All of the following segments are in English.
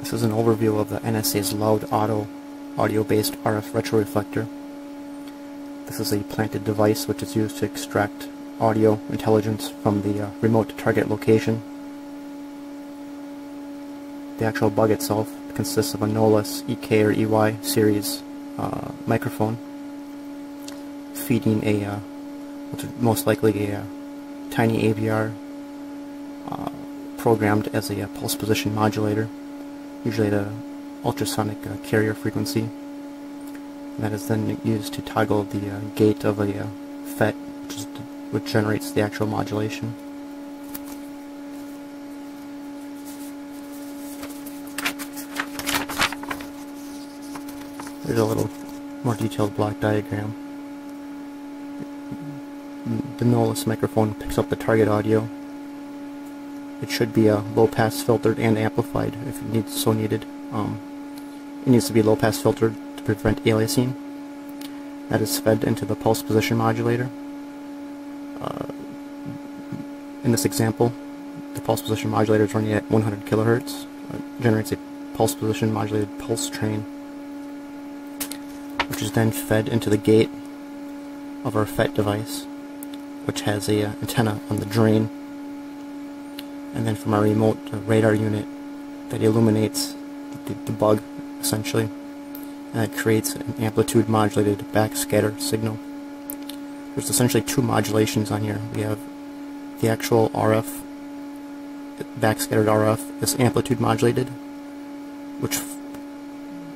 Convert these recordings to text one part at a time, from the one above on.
This is an overview of the NSA's LOUDAUTO audio-based RF retroreflector. This is a planted device which is used to extract audio intelligence from the uh, remote target location. The actual bug itself consists of a Knowles EK or EY series uh, microphone feeding a, uh, most likely a uh, tiny AVR uh, programmed as a, uh, pulse position modulator, usually at a ultrasonic uh, carrier frequency. That is then used to toggle the uh, gate of a uh, FET, which, is, which generates the actual modulation. There's a little more detailed block diagram. The Knowles microphone picks up the target audio. It should be a low pass filtered and amplified if it needs so needed. Um, it needs to be low pass filtered to prevent aliasing. That is fed into the pulse position modulator. Uh, in this example, the pulse position modulator is running at 100 kilohertz. It generates a pulse position modulated pulse train which is then fed into the gate of our FET device, which has a uh, antenna on the drain, and then from our remote radar unit that illuminates the, the, bug, essentially, and it creates an amplitude modulated backscatter signal. There's essentially two modulations on here. We have the actual RF, backscattered RF is amplitude modulated, which,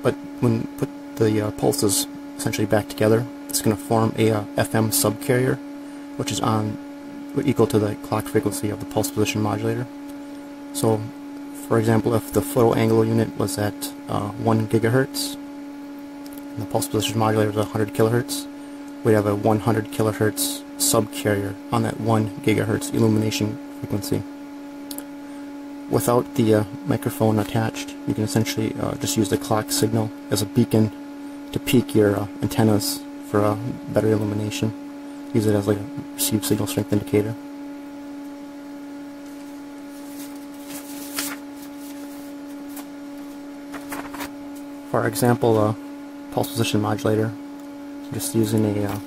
but when put the uh, pulses essentially back together. It's going to form a uh, FM subcarrier, which is on equal to the clock frequency of the pulse position modulator. So, for example, if the PHOTOANGLO unit was at uh, 1 gigahertz, and the pulse position modulator was 100 kilohertz, we'd have a 100 kilohertz subcarrier on that 1 gigahertz illumination frequency. Without the uh, microphone attached, you can essentially uh, just use the clock signal as a beacon to peak your uh, antennas for uh, better illumination. Use it as like a received signal strength indicator. For our example, uh, pulse position modulator, just using a uh,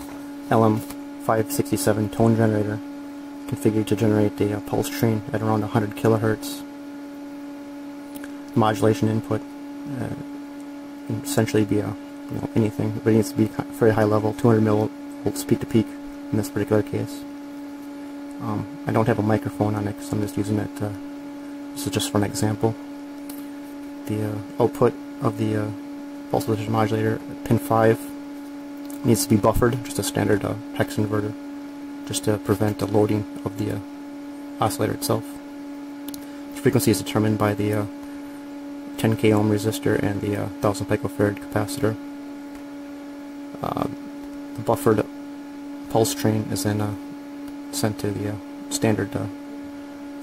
LM567 tone generator configured to generate a uh, pulse train at around 100 kilohertz. Modulation input uh, essentially be a you know, anything, but it needs to be very high level, 200 millivolts peak to peak in this particular case. Um, I don't have a microphone on it because I'm just using it, uh, this is just for an example. The uh, output of the uh, pulse position modulator, pin 5, needs to be buffered, just a standard uh, hex inverter, just to prevent the loading of the uh, oscillator itself. The frequency is determined by the uh, 10k ohm resistor and the 1000 picofarad capacitor. Uh, the buffered pulse train is then uh, sent to the uh, standard uh,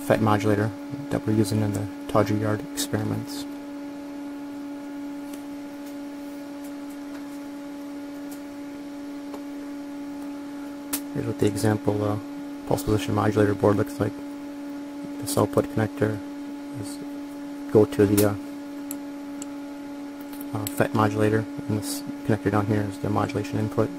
FET modulator that we're using in the TAWDRYYARD experiments. Here's what the example uh, pulse position modulator board looks like. This output connector is go to the uh, uh, FET modulator, and this connector down here is the modulation input.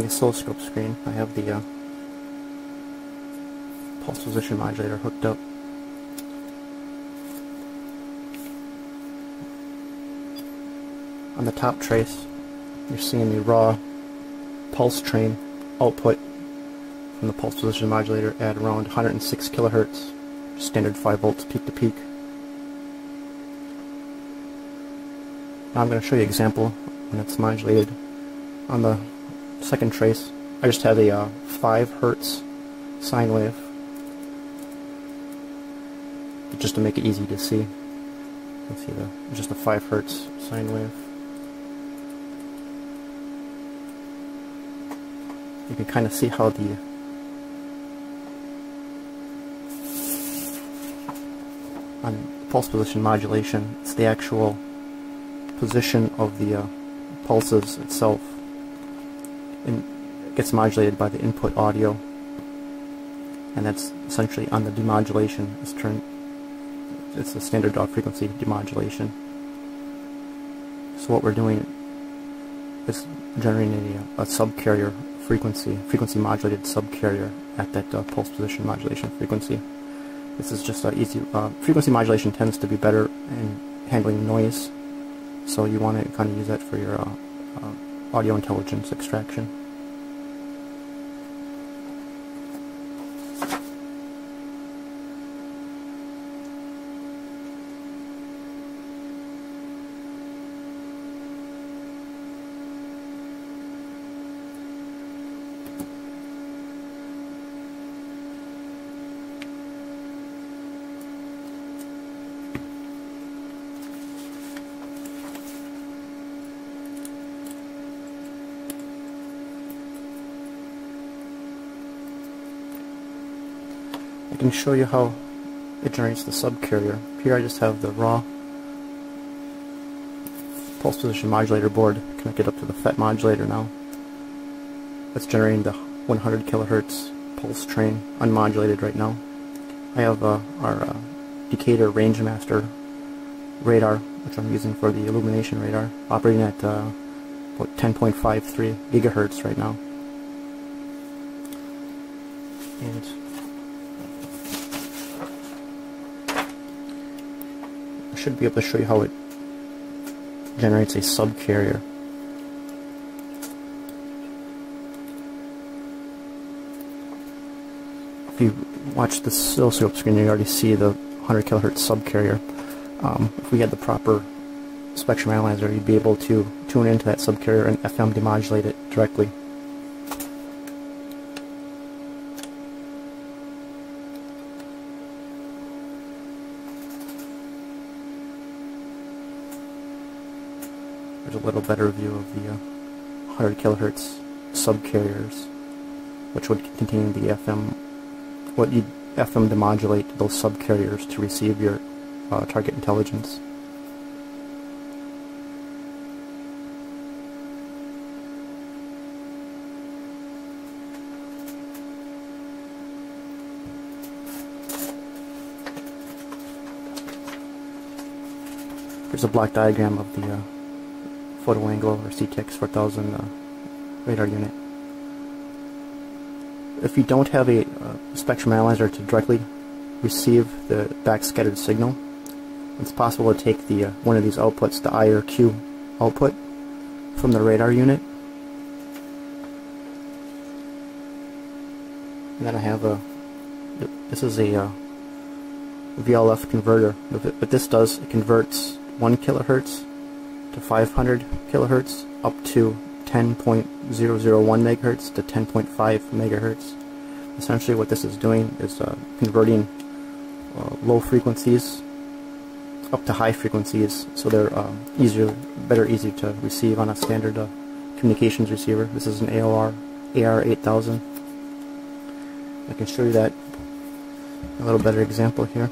The oscilloscope screen, I have the uh, pulse position modulator hooked up. On the top trace, you're seeing the raw pulse train output from the pulse position modulator at around 106 kilohertz, standard 5 volts peak to peak. Now I'm going to show you an example when it's modulated. On the second trace, I just have a uh, 5 hertz sine wave, just to make it easy to see. Can see the just a 5 hertz sine wave. You can kind of see how the on pulse position modulation, it's the actual position of the uh, pulses itself. And gets modulated by the input audio. And that's essentially on the demodulation. It's turned it's a standard dot frequency demodulation. So what we're doing is generating a, a subcarrier frequency, frequency modulated subcarrier at that uh, pulse position modulation frequency. This is just easy. Uh, frequency modulation tends to be better in handling noise, so you want to kind of use that for your uh, uh, audio intelligence extraction. I can show you how it generates the subcarrier. Here I just have the raw pulse position modulator board connected up to the FET modulator now. That's generating the 100 kilohertz pulse train, unmodulated right now. I have uh, our uh, Decatur Rangemaster radar, which I'm using for the illumination radar, operating at uh, about 10.53 gigahertz right now. And should be able to show you how it generates a subcarrier. If you watch the oscilloscope screen, you already see the 100 kilohertz subcarrier. Um, if we had the proper spectrum analyzer, you'd be able to tune into that subcarrier and FM demodulate it directly. A little better view of the uh, 100 kilohertz subcarriers, which would contain the FM, what you FM demodulate those subcarriers to receive your uh, target intelligence. There's a block diagram of the uh, PHOTOANGLO or CTX 4000 uh, radar unit. If you don't have a uh, spectrum analyzer to directly receive the backscattered signal, it's possible to take the uh, one of these outputs, the I or Q output, from the radar unit. And then I have a, this is a uh, VLF converter. What this does, it converts 1 kilohertz to 500 kilohertz up to 10.001 megahertz to 10.5 megahertz. Essentially what this is doing is uh, converting uh, low frequencies up to high frequencies so they're uh, easier, better easy to receive on a standard uh, communications receiver. This is an AOR AR8000. I can show you that a little better example here.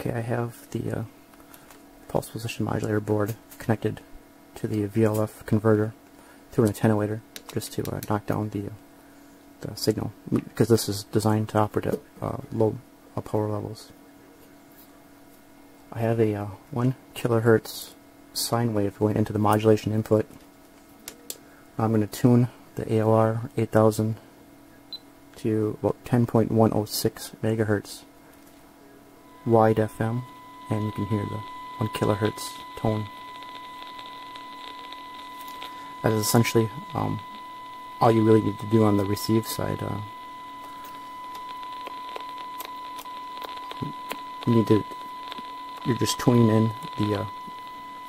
Okay, I have the uh, pulse position modulator board connected to the VLF converter through an attenuator just to uh, knock down the, uh, the signal because this is designed to operate at uh, low uh, power levels. I have a uh, 1 kilohertz sine wave going into the modulation input. I'm going to tune the AOR 8000 to about 10.106 megahertz wide FM and you can hear the 1 kilohertz tone. That is essentially um, all you really need to do on the receive side. Uh, you need to, you're just tuning in the uh,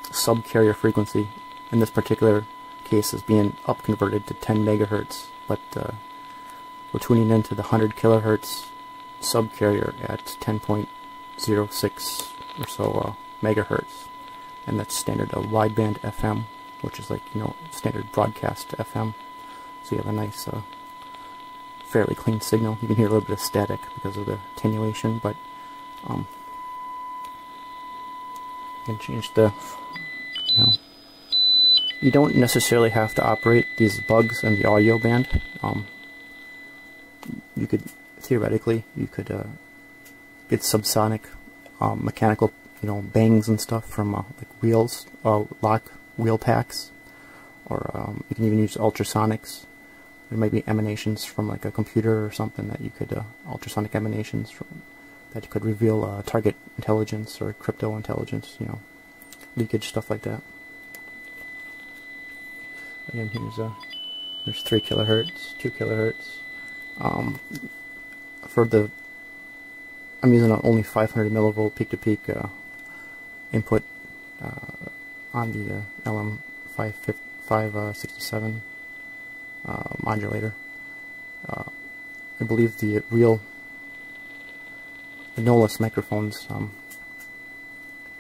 subcarrier frequency. In this particular case is being up converted to 10 megahertz, but uh, we're tuning into the 100 kilohertz subcarrier at 10.06 or so uh, megahertz, and that's standard uh, wideband FM, which is like you know standard broadcast FM. So you have a nice, uh, fairly clean signal. You can hear a little bit of static because of the attenuation, but um, you can change the you know you don't necessarily have to operate these bugs in the audio band. Um, you could theoretically you could uh, get subsonic um, mechanical you know bangs and stuff from uh, like wheels uh, lock wheel packs or um, you can even use ultrasonics. There might be emanations from like a computer or something that you could uh, ultrasonic emanations from that could reveal uh, target intelligence or crypto intelligence you know leakage stuff like that. Again here's a there's 3 kilohertz 2 kilohertz. Um, for the I'm using only 500 millivolt peak to peak uh, input uh, on the uh, LM567 uh, modulator. Uh, I believe the real the microphones um,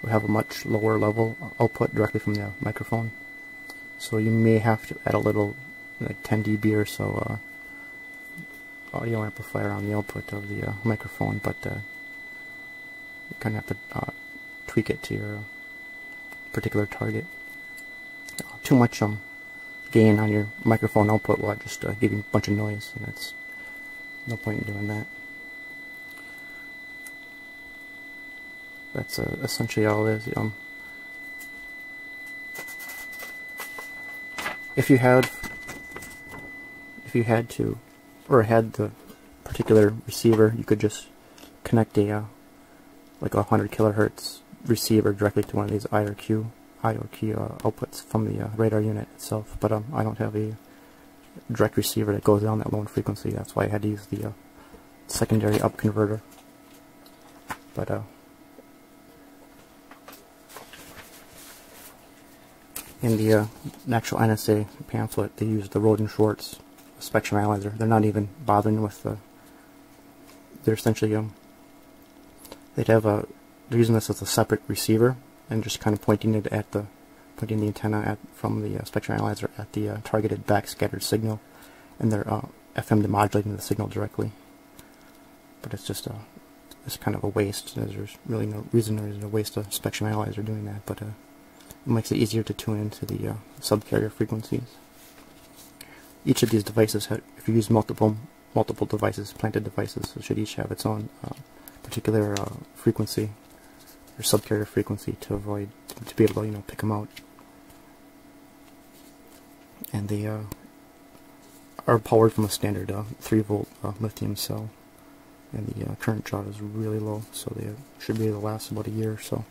will have a much lower level output directly from the microphone. So you may have to add a little, like 10 dB or so audio amplifier on the output of the uh, microphone, but uh, you kind of have to uh, tweak it to your particular target. Uh, too much um, gain on your microphone output will just uh, give you a bunch of noise, and that's no point in doing that. That's essentially all it is. Um, if you had if you had to or had the particular receiver you could just connect a uh, like a 100 kilohertz receiver directly to one of these IRQ IRQ uh, outputs from the uh, radar unit itself. But um, I don't have a direct receiver that goes down that low in frequency. That's why I had to use the uh, secondary up converter. But uh, in the uh, actual NSA pamphlet, they use the Rohde & Schwarz spectrum analyzer. They're not even bothering with the. They're essentially um. They'd have a. They're using this as a separate receiver and just kind of pointing it at the, pointing the antenna at from the uh, spectrum analyzer at the uh, targeted backscattered signal, and they're uh, FM demodulating the signal directly. But it's just a. It's kind of a waste. There's really no reason there is a waste a spectrum analyzer doing that, but uh, it makes it easier to tune into the uh, subcarrier frequencies. Each of these devices, if you use multiple multiple devices, planted devices, should each have its own uh, particular uh, frequency or subcarrier frequency to avoid to, be able to you know pick them out. And they uh, are powered from a standard uh, 3 volt uh, lithium cell, and the current draw is really low, so they should be able to last about a year or so.